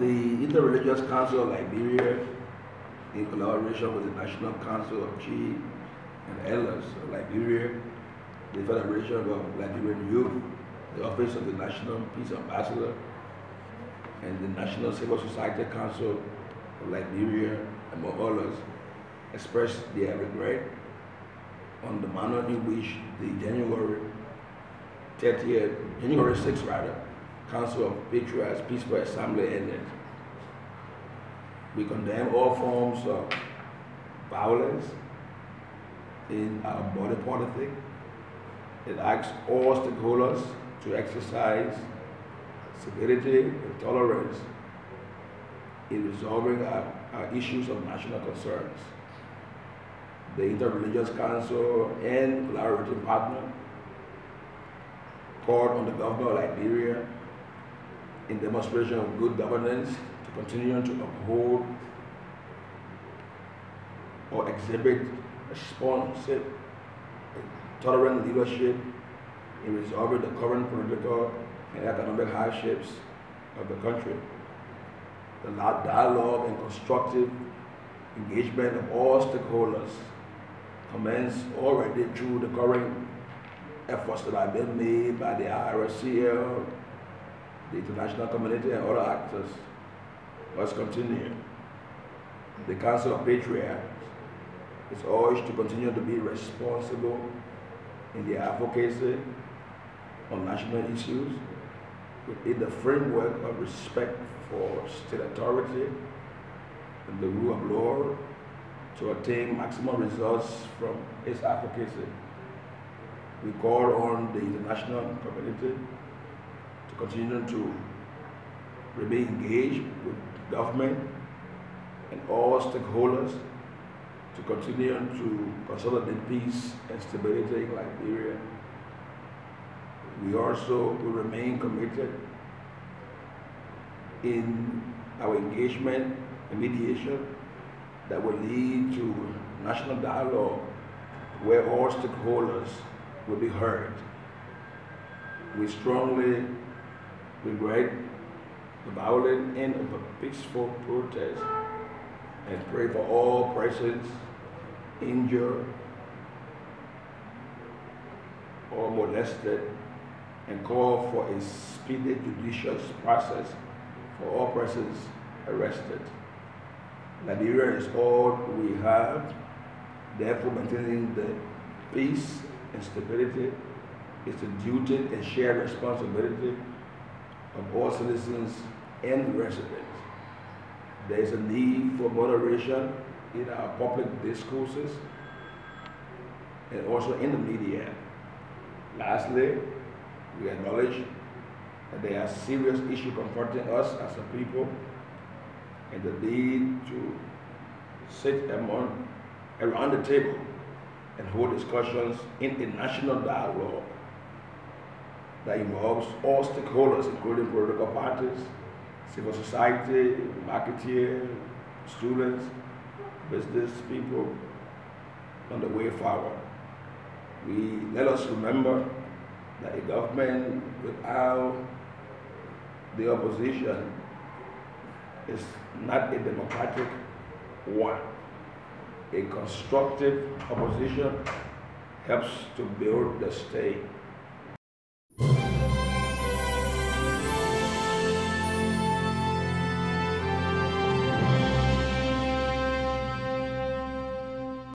The Interreligious Council of Liberia, in collaboration with the National Council of Chiefs and Elders of Liberia, the Federation of Liberian Youth, the Office of the National Peace Ambassador, and the National Civil Society Council of Liberia, among others, expressed their regret on the manner in which the January 30th, January 6th rather, Council of Patriots Peaceful Assembly ended. We condemn all forms of violence in our body politic. It asks all stakeholders to exercise civility and tolerance in resolving our, our issues of national concerns. The Interreligious Council and collaborating partner called on the governor of Liberia in demonstration of good governance to continue to uphold or exhibit responsive tolerant leadership in resolving the current political and economic hardships of the country. The dialogue and constructive engagement of all stakeholders commenced already through the current efforts that have been made by the IRCL, the international community, and other actors must continue. The Council of Patriots is urged to continue to be responsible in the advocacy on national issues within the framework of respect for state authority and the rule of law to attain maximum results from its advocacy. We call on the international community to continue to remain engaged with government and all stakeholders to continue to consolidate peace and stability in Liberia. We also will remain committed in our engagement and mediation that will lead to national dialogue where all stakeholders will be heard. We strongly regret the violent end of a peaceful protest and pray for all persons injured or molested and call for a speedy judicial process for all persons arrested. Liberia is all we have, therefore maintaining the peace and stability is the duty and shared responsibility of all citizens and residents. There is a need for moderation in our public discourses and also in the media. Lastly, we acknowledge that there are serious issues confronting us as a people and the need to sit among, around the table and hold discussions in a national dialogue that involves all stakeholders, including political parties, civil society, marketeers, students, business people, on the way forward. We let us remember that a government without the opposition is not a democratic one. A constructive opposition helps to build the state.